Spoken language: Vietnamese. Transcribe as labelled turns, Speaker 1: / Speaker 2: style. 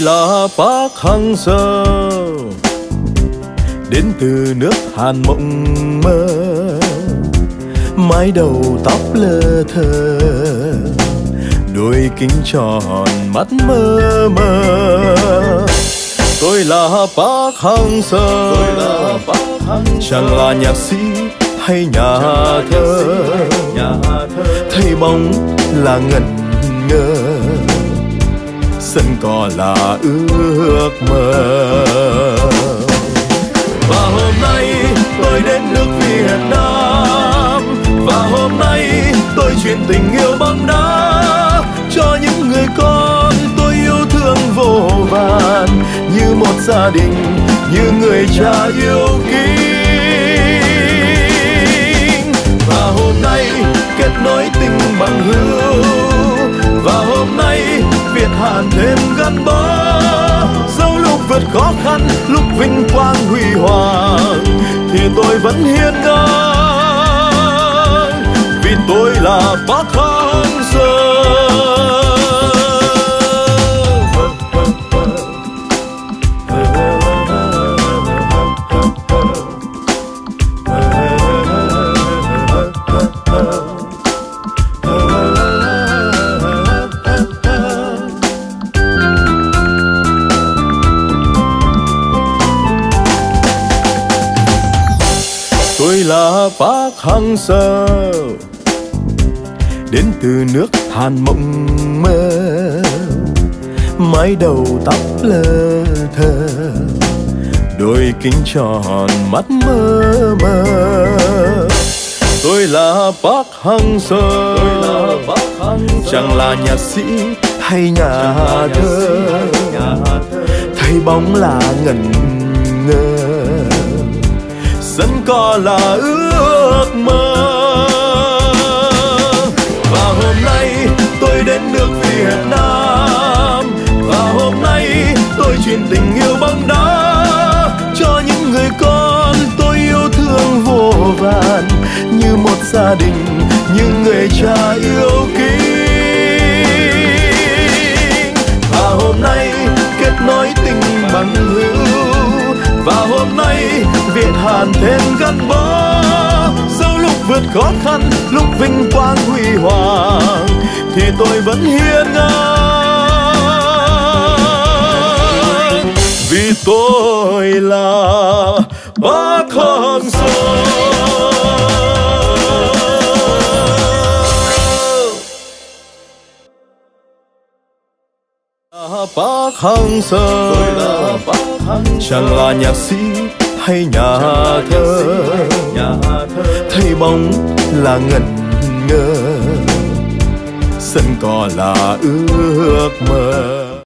Speaker 1: tôi là bác hằng sơ đến từ nước hàn mộng mơ. Mái đầu tóc lơ thơ. Đôi kính tròn mắt mơ mơ. Tôi là bác hằng sơ chẳng là nhạc sĩ hay nhà thơ? Thấy bóng là ngẩn ngơ sân cỏ là ước mơ. Và hôm nay tôi đến nước Việt Nam. Và hôm nay tôi truyền tình yêu bóng đá cho những người con tôi yêu thương vô vàn. Như một gia đình, như người cha yêu kính khó khăn lúc vinh quang huy hoàng, thì tôi vẫn hiên ngang. Vì tôi là bác Hang là bác hằng sơ. Đến từ nước hàn mộng mơ mái đầu tóc lơ thơ đôi kính tròn mắt mơ mơ. Tôi là bác hằng sơ chẳng là nhạc sĩ hay nhà thơ. Thấy bóng là ngẩn sân cỏ là ước mơ. Và hôm nay tôi đến nước Việt Nam. Và hôm nay tôi truyền tình yêu bóng đá cho những người con tôi yêu thương vô vàn. Như một gia đình, như người cha yêu kính và hôm nay kết nối tình bằng hữu. Và hôm Việt Hàn thêm gắn bó. Dẫu lúc vượt khó khăn lúc vinh quang huy hoàng thì tôi vẫn hiên ngang. Vì tôi là bác Hằng Sơ bác Hằng Sơ chẳng là nhạc sĩ hay nhà thơ. Thấy bóng là ngẩn ngơ. Sân cỏ là ước mơ.